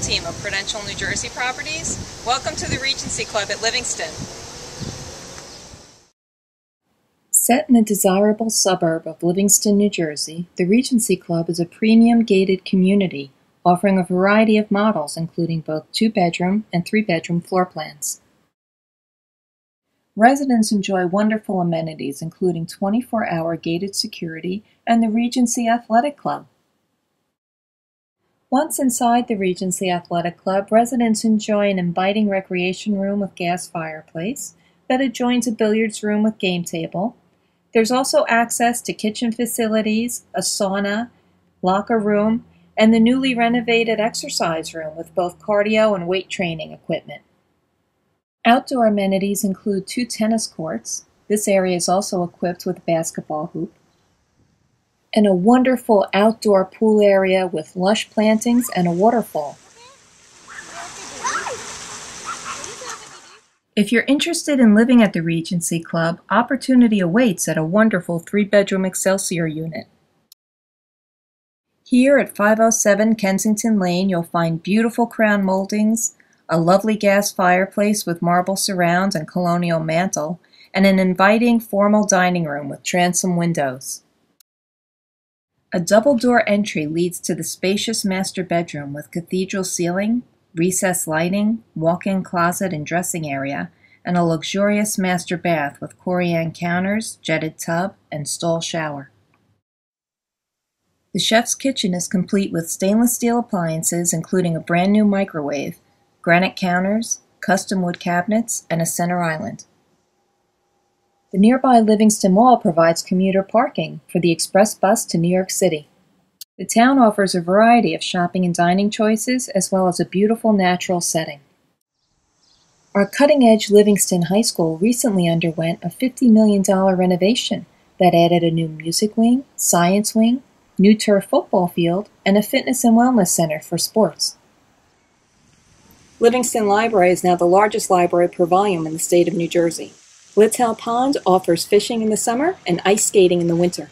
team of Prudential New Jersey Properties. Welcome to the Regency Club at Livingston. Set in a desirable suburb of Livingston, New Jersey, the Regency Club is a premium gated community offering a variety of models including both two-bedroom and three-bedroom floor plans. Residents enjoy wonderful amenities including 24-hour gated security and the Regency Athletic Club. Once inside the Regency Athletic Club, residents enjoy an inviting recreation room with gas fireplace that adjoins a billiards room with game table. There's also access to kitchen facilities, a sauna, locker room, and the newly renovated exercise room with both cardio and weight training equipment. Outdoor amenities include two tennis courts. This area is also equipped with a basketball hoop and a wonderful outdoor pool area with lush plantings and a waterfall. If you're interested in living at the Regency Club, opportunity awaits at a wonderful three-bedroom Excelsior unit. Here at 507 Kensington Lane, you'll find beautiful crown moldings, a lovely gas fireplace with marble surrounds and colonial mantel, and an inviting formal dining room with transom windows. A double-door entry leads to the spacious master bedroom with cathedral ceiling, recessed lighting, walk-in closet and dressing area, and a luxurious master bath with Corian counters, jetted tub, and stall shower. The chef's kitchen is complete with stainless steel appliances including a brand new microwave, granite counters, custom wood cabinets, and a center island. The nearby Livingston Mall provides commuter parking for the express bus to New York City. The town offers a variety of shopping and dining choices as well as a beautiful natural setting. Our cutting-edge Livingston High School recently underwent a $50 million renovation that added a new music wing, science wing, new turf football field, and a fitness and wellness center for sports. Livingston Library is now the largest library per volume in the state of New Jersey. Littell Pond offers fishing in the summer and ice skating in the winter.